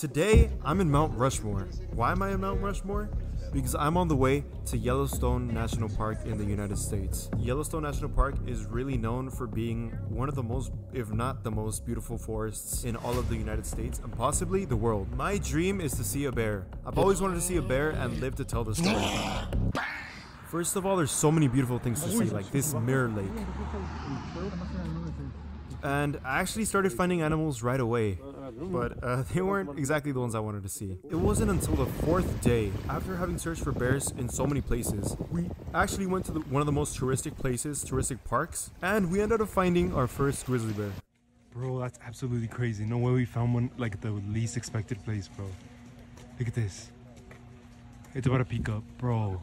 Today, I'm in Mount Rushmore. Why am I in Mount Rushmore? Because I'm on the way to Yellowstone National Park in the United States. Yellowstone National Park is really known for being one of the most, if not the most beautiful forests in all of the United States and possibly the world. My dream is to see a bear. I've always wanted to see a bear and live to tell the story. First of all, there's so many beautiful things to see, like this mirror lake. And I actually started finding animals right away, but uh, they weren't exactly the ones I wanted to see. It wasn't until the fourth day, after having searched for bears in so many places, we actually went to the, one of the most touristic places, touristic parks, and we ended up finding our first grizzly bear. Bro, that's absolutely crazy. No way we found one like the least expected place, bro. Look at this. It's about to peek up, bro.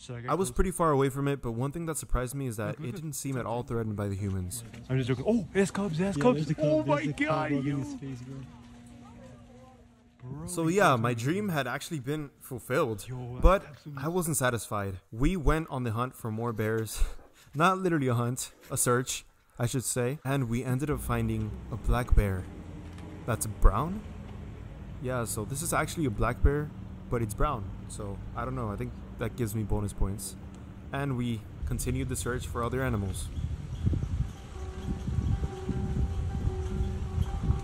Should get I was pretty far away from it, but one thing that surprised me is that it didn't seem at all threatened by the humans. I'm just joking. Oh, there's cubs. There's Yeah, cubs. there's the cub, oh my god, yo. face, bro. Bro, So yeah, my dream had actually been fulfilled, Yo, but absolutely- I wasn't satisfied. We went on the hunt for more bears. Not literally a hunt, a search, I should say, and we ended up finding a black bear. That's brown? Yeah, so this is actually a black bear, but it's brown. So I don't know, I think that gives me bonus points. And we continued the search for other animals.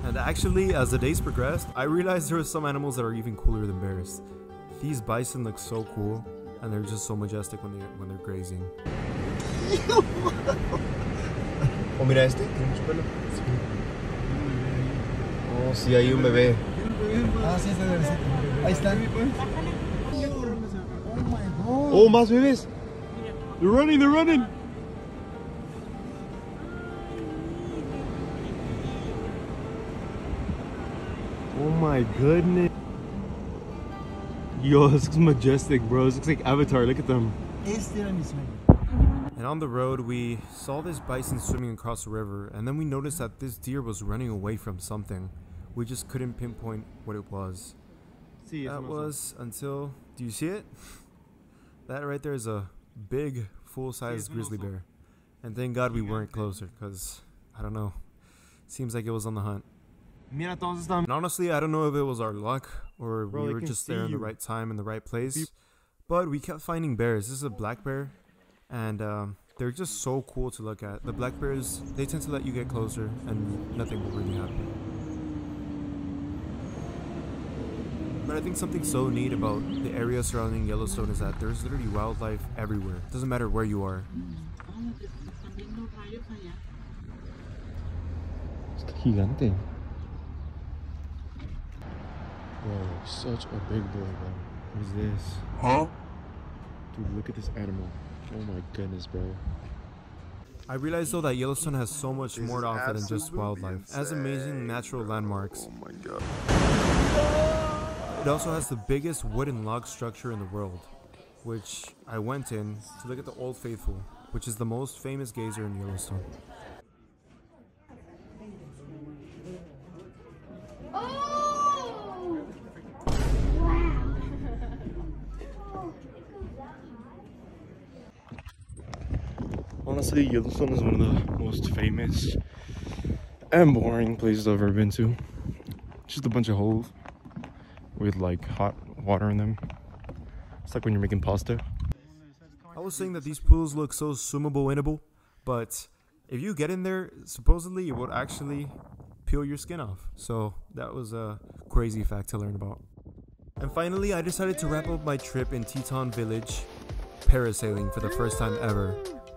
And actually, as the days progressed, I realized there were some animals that are even cooler than bears. These bison look so cool, and they're just so majestic when they're when they're grazing. Oh, mira este, tiene mucho pelo. Oh, sí, hay un bebé. Ah, sí, está bebecito. Ahí está. Oh, Oh, más bebés. They're running. They're running. Oh my goodness. Yo, this looks majestic, bro. This looks like Avatar. Look at them. Este era mi sueño. And on the road, we saw this bison swimming across a river, and then we noticed that this deer was running away from something. We just couldn't pinpoint what it was. See, That was until. Do you see it? That right there is a big, full-sized Sí, es un grizzly bear. And thank God we weren't closer, because I don't know. Seems like it was on the hunt. Mira, todos están. And honestly, I don't know if it was our luck or Bro, we were just there in the right time in the right place. But we kept finding bears. This is a black bear, and um, they're just so cool to look at. The black bears, they tend to let you get closer, and nothing will really happen. But I think something so neat about the area surrounding Yellowstone is that there's literally wildlife everywhere. Doesn't matter where you are. Gigante. Bro, such a big boy, bro. What is this? Huh? Dude, look at this animal. Oh my goodness, bro. I realized though that Yellowstone has so much This more to offer than just absolutely wildlife. It has amazing insane. natural landmarks. Oh my god. It also has the biggest wooden log structure in the world, which I went in to look at the Old Faithful, which is the most famous geyser in Yellowstone. Oh! Honestly, Yellowstone is one of the most famous and boring places I've ever been to. Just a bunch of holes with like hot water in them. It's like when you're making pasta. I was saying that these pools look so swimmable, winnable, but if you get in there, supposedly it would actually peel your skin off. So that was a crazy fact to learn about. And finally, I decided to wrap up my trip in Teton Village, parasailing for the first time ever.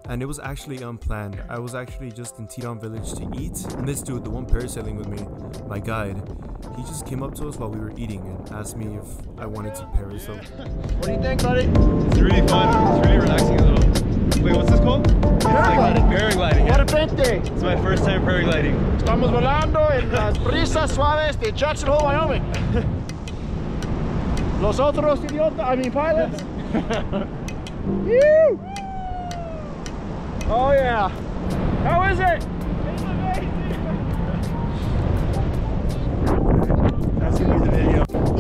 And it was actually unplanned. I was actually just in Teton Village to eat, and this dude, the one parasailing with me, my guide, he just came up to us while we were eating and asked me if I wanted to parasail. What do you think, buddy? It's really fun. It's really relaxing as well. Wait, what's this called? Paragliding. Paragliding. De Yeah. repente, It's my first time paragliding. estamos volando en las brisas suaves de Jackson Hole, Wyoming. Los otros idiotas, I mean pilots. Woo! Oh yeah. How is it?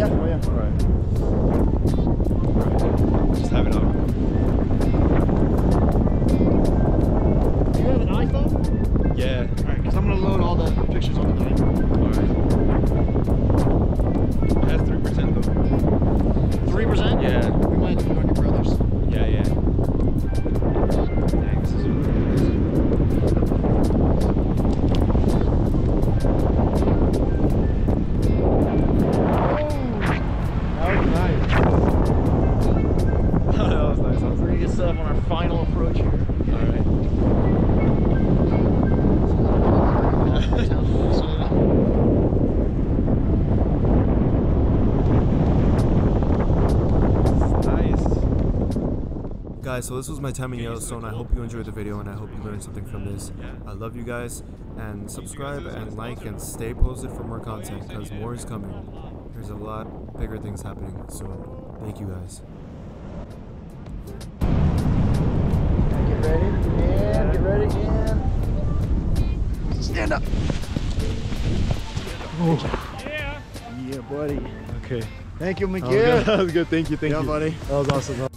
Video. Yeah, oh yeah. Just have Guys, so this was my time in Yellowstone. I hope you enjoyed the video and I hope you learned something from this. I love you guys and subscribe and like and stay posted for more content because more is coming. There's a lot bigger things happening so Thank you guys. Get ready. And get ready again. Stand up. Oh. Yeah, buddy. Okay. Thank you, That Miguel. good. That was good. Thank you. Thank Yeah, you. buddy. That was awesome.